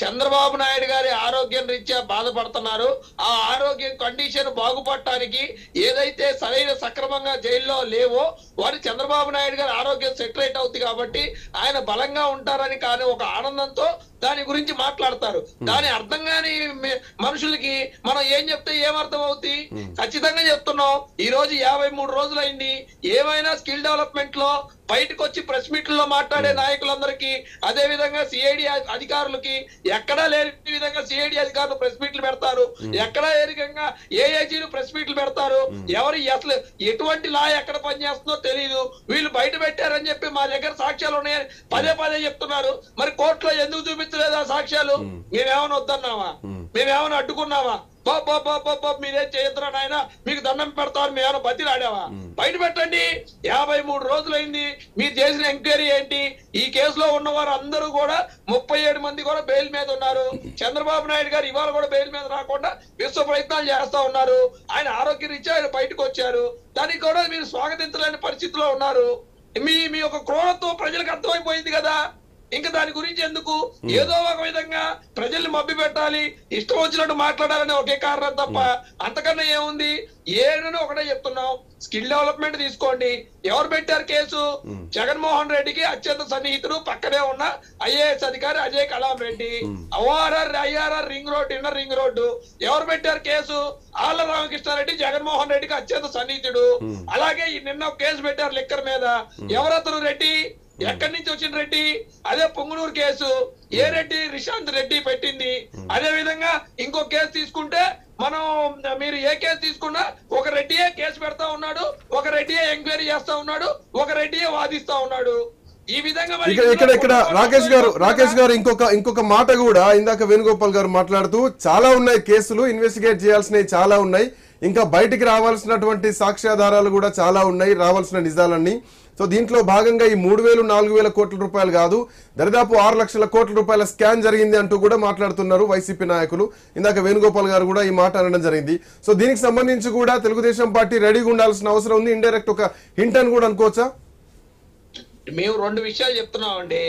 చంద్రబాబు నాయుడు గారి ఆరోగ్యం రీత్యా బాధపడుతున్నారు. ఆ ఆరోగ్యం కండిషన్ బాగుపడటానికి ఏదైతే సరైన సక్రమంగా జైల్లో లేవో వారి చంద్రబాబు నాయుడు గారి ఆరోగ్యం సెటిలైట్ అవుతుంది కాబట్టి ఆయన బలంగా ఉంటారని కానీ ఒక ఆనందంతో దాని గురించి మాట్లాడతారు. దాని అర్థం కాని మనుషులకి మనం ఏం చెప్తే ఏం అర్థం అవుతుంది ఖచ్చితంగా చెప్తున్నాం. ఈ రోజు యాభై మూడు రోజులైంది. ఏమైనా స్కిల్ డెవలప్మెంట్లో బయటకు వచ్చి ప్రెస్ మీట్లలో మాట్లాడే నాయకులందరికీ అదే విధంగా సిఐడి అధికారులకి ఎక్కడా లేని విధంగా సిఐడి అధికారులు ప్రెస్ మీట్లు పెడతారు. ఎక్కడా లేని విధంగా ఏఏజీలు ప్రెస్ మీట్లు పెడతారు. ఎవరు అసలు ఎటువంటి లా ఎక్కడ పనిచేస్తుందో తెలియదు వీళ్ళు బయట పెట్టారని చెప్పి మా దగ్గర సాక్ష్యాలు ఉన్నాయని పదే పదే చెప్తున్నారు. మరి కోర్టులో ఎందుకు చూపించలేదు ఆ సాక్ష్యాలు? మేమేమైనా వద్దన్నావా? మేమేమైనా అడ్డుకున్నావా? మీరేం చేయొద్దురా నాయన? మీకు దండం పెడతారు మేమైనా బతిలాడావా? బయట పెట్టండి. యాభై మూడు రోజులైంది. మీరు చేసిన ఎంక్వైరీ ఏంటి? ఈ కేసులో ఉన్న వారు అందరూ కూడా ముప్పై ఏడు మంది కూడా బెయిల్ మీద ఉన్నారు. చంద్రబాబు నాయుడు గారు ఇవాళ కూడా బెయిల్ మీద రాకుండా విశ్వ ప్రయత్నాలు చేస్తా ఉన్నారు. ఆయన ఆరోగ్య రీత్యా ఆయన బయటకు వచ్చారు. దానికి కూడా మీరు స్వాగతించలేని పరిస్థితిలో ఉన్నారు. మీ మీ యొక్క క్రోధత్వం ప్రజలకు అర్థమైపోయింది కదా. ఇంకా దాని గురించి ఎందుకు? ఏదో ఒక విధంగా ప్రజల్ని మభ్య పెట్టాలి ఇష్టం వచ్చినట్టు మాట్లాడాలని ఒకే కారణం తప్ప అంతకన్నా ఏముంది? ఏడుని ఒకటే చెప్తున్నాం. స్కిల్ డెవలప్మెంట్ తీసుకోండి. ఎవరు పెట్టారు కేసు? జగన్మోహన్ రెడ్డికి అత్యంత సన్నిహితుడు పక్కనే ఉన్న ఐఏఎస్ అధికారి Ajay Kalam Reddy. ORR IRR ring road inner ring road. ఎవరు పెట్టారు కేసు? ఆళ్ళ రామకృష్ణారెడ్డి జగన్మోహన్ రెడ్డికి అత్యంత సన్నిహితుడు. అలాగే నిన్న కేసు పెట్టారు లిక్కర్ మీద. ఎవరతను రెడ్డి? ఎక్కడి నుంచి వచ్చిన రెడ్డి? అదే పొంగునూరు కేసు. ఏ రెడ్డి? రిషాంత్ రెడ్డి పెట్టింది. అదే విధంగా ఇంకో కేసు తీసుకుంటే మనం మీరు ఏ కేసు తీసుకున్నా ఒక రెడ్డియే కేసు పెడతా ఉన్నాడు ఒక రెడ్డియే ఎంక్వైరీ చేస్తా ఉన్నాడు ఒక రెడ్డియే వాదిస్తా ఉన్నాడు. ఈ విధంగా ఇక్కడ ఇక్కడ రాకేష్ గారు రాకేష్ గారు ఇంకొక ఇంకొక మాట కూడా ఇందాక వేణుగోపాల్ గారు మాట్లాడుతూ చాలా ఉన్నాయి కేసులు ఇన్వెస్టిగేట్ చేయాల్సినవి చాలా ఉన్నాయి. ఇంకా బయటికి రావాల్సినటువంటి సాక్ష్యాధారాలు కూడా చాలా ఉన్నాయి రావాల్సిన నిజాలన్నీ. సో దీంట్లో భాగంగా ఈ మూడు వేలు నాలుగు వేల కోట్ల రూపాయలు కాదు దరిదాపు ఆరు లక్షల కోట్ల రూపాయల స్కాన్ జరిగింది అంటూ కూడా మాట్లాడుతున్నారు వైసీపీ నాయకులు. ఇందాక వేణుగోపాల్ గారు కూడా ఈ మాట అనడం జరిగింది. సో దీనికి సంబంధించి కూడా తెలుగుదేశం పార్టీ రెడీగా ఉండాల్సిన అవసరం ఉంది. ఇండైరెక్ట్ ఒక హింట్ అని కూడా అనుకోవచ్చా? మేము రెండు విషయాలు చెప్తున్నామండి.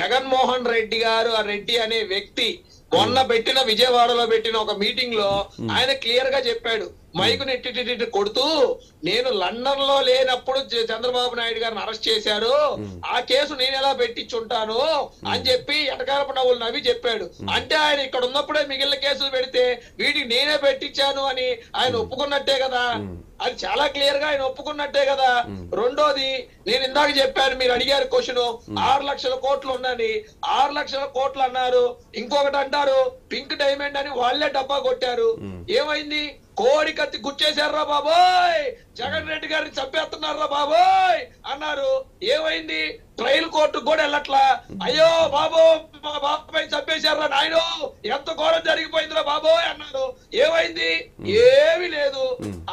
జగన్మోహన్ రెడ్డి గారు ఆ రెడ్డి అనే వ్యక్తి మొన్న పెట్టిన విజయవాడలో పెట్టిన ఒక మీటింగ్లో ఆయన క్లియర్గా చెప్పాడు. మైకు నెట్టి కొడుతూ నేను లండన్లో లేనప్పుడు చంద్రబాబు నాయుడు గారిని అరెస్ట్ చేశారు ఆ కేసు నేను ఎలా పెట్టించుంటాను? అని చెప్పి ఎటకారపు నవ్వులు నవ్వి చెప్పాడు. అంటే ఆయన ఇక్కడ ఉన్నప్పుడే మిగిలిన కేసులు పెడితే వీటికి నేనే పెట్టించాను అని ఆయన ఒప్పుకున్నట్టే కదా? అది చాలా క్లియర్గా ఆయన ఒప్పుకున్నట్టే కదా? రెండోది నేను ఇందాక చెప్పాను మీరు అడిగారు క్వశ్చన్. ఆరు లక్షల కోట్లు ఉన్నది ఆరు లక్షల కోట్లు అన్నారు. ఇంకొకటి అంటారు పింక్ డైమండ్ అని వాళ్ళే డబ్బా కొట్టారు. ఏమైంది? కోడి కత్తి గుచ్చేశారా బాబోయ్! జగన్ రెడ్డి గారిని చంపేస్తున్నారా బాబోయ్! అన్నారు. ఏమైంది? ట్రయల్ కోర్టు కూడా వెళ్ళట్లా? అయ్యో బాబో మా బాబాయ్ చంపేశారా నాయన! ఎంత ఘోరం జరిగిపోయిందిరా బాబోయ్ అన్నారు. ఏమైంది? ఏమీ లేదు.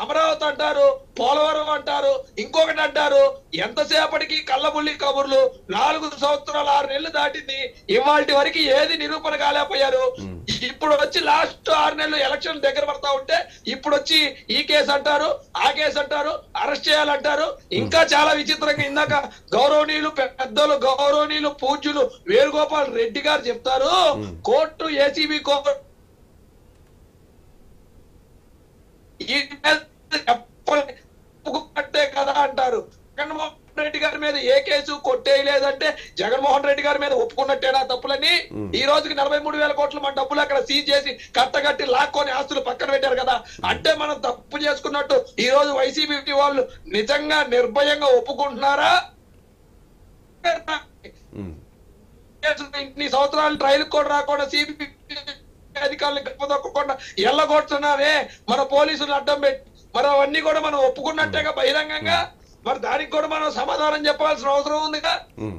అమరావతి అంటారు పోలవరం అంటారు ఇంకొకటి అంటారు. ఎంతసేపటికి కళ్ళబుల్లి కబుర్లు? నాలుగు సంవత్సరాలు ఆరు నెలలు దాటింది. ఇవాళ వరకు ఏది నిరూపణ కాలేకపోయారు? ఇప్పుడు వచ్చి లాస్ట్ ఆరు నెలలు ఎలక్షన్ దగ్గర పడతా ఉంటే ఇప్పుడు వచ్చి ఈ కేసు అంటారు ఆ కేసు అంటారు అరెస్ట్ చేయాలంటారు. ఇంకా చాలా విచిత్రంగా ఇందాక గౌరవనీయులు పెద్దలు గౌరవనీయులు పూజ్యులు వేణుగోపాల్ రెడ్డి గారు చెప్తారు కోర్టు ఏసీబీ కోర్టు ఈ మీద చెప్పలే- ఒప్పుకున్నట్టే కదా అంటారు జగన్మోహన్ రెడ్డి గారి మీద ఏ కేసు కొట్టేయలేదంటే జగన్మోహన్ రెడ్డి గారి మీద ఒప్పుకున్నట్టేనా తప్పులని ఈ రోజుకి నలభై మూడు వేల కోట్లు మన డబ్బులు అక్కడ సీజ్ చేసి కట్టగట్టి లాక్కొని ఆస్తులు పక్కన పెట్టారు కదా. అంటే మనం తప్పు చేసుకున్నట్టు ఈ రోజు వైసీపీ వాళ్ళు నిజంగా నిర్భయంగా ఒప్పుకుంటున్నారా? ఇన్ని సంవత్సరాలు ట్రైల్ కూడా రాకుండా సిబిపి అధికారులు గప్పదొక్కకుండా ఎల్లగొడుతున్నారే. మన పోలీసులు అడ్డం పెట్టి మరి అవన్నీ కూడా మనం ఒప్పుకున్నట్టేగా బహిరంగంగా? మరి దానికి కూడా మనం సమాధానం చెప్పాల్సిన అవసరం ఉందిగా.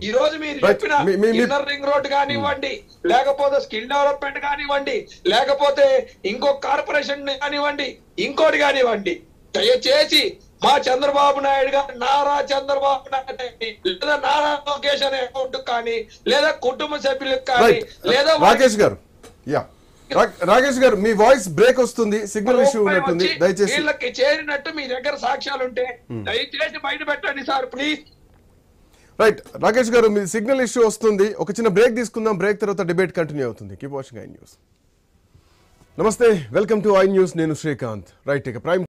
ఈ రోజు మీరు. చెప్పిన ఇన్నర్ రింగ్ రోడ్ కానివ్వండి లేకపోతే స్కిల్ డెవలప్మెంట్ కానివ్వండి లేకపోతే ఇంకో కార్పొరేషన్ కానివ్వండి ఇంకోటి కానివ్వండి దయచేసి మా చంద్రబాబు నాయుడు గారు నారా చంద్రబాబు నాయుడు లేదా నారా లోకేష్ అనే అకౌంట్ కానీ లేదా కుటుంబ సభ్యులకు కానీ లేదా రాకేష్ గారు యా రాకేష్ గారు మీ వాయిస్ బ్రేక్ వస్తుంది సిగ్నల్ ఇష్యూ ఉన్నట్టుంది దయచేసి. వీళ్ళకి చేరినట్టు మీ దగ్గర సాక్ష్యాలు ఉంటే దయచేసి బయట పెట్టండి సార్ ప్లీజ్. రైట్ రాకేష్ గారు మీ సిగ్నల్ ఇష్యూ వస్తుంది. ఒక చిన్న బ్రేక్ తీసుకుందాం బ్రేక్ తర్వాత డిబేట్ కంటిన్యూ అవుతుంది. కీప్ వాచింగ్ ఐ న్యూస్ నమస్తే వెల్కమ్ టు ఐ న్యూస్ నేను శ్రీకాంత్. రైట్ ఇక ప్రైమ్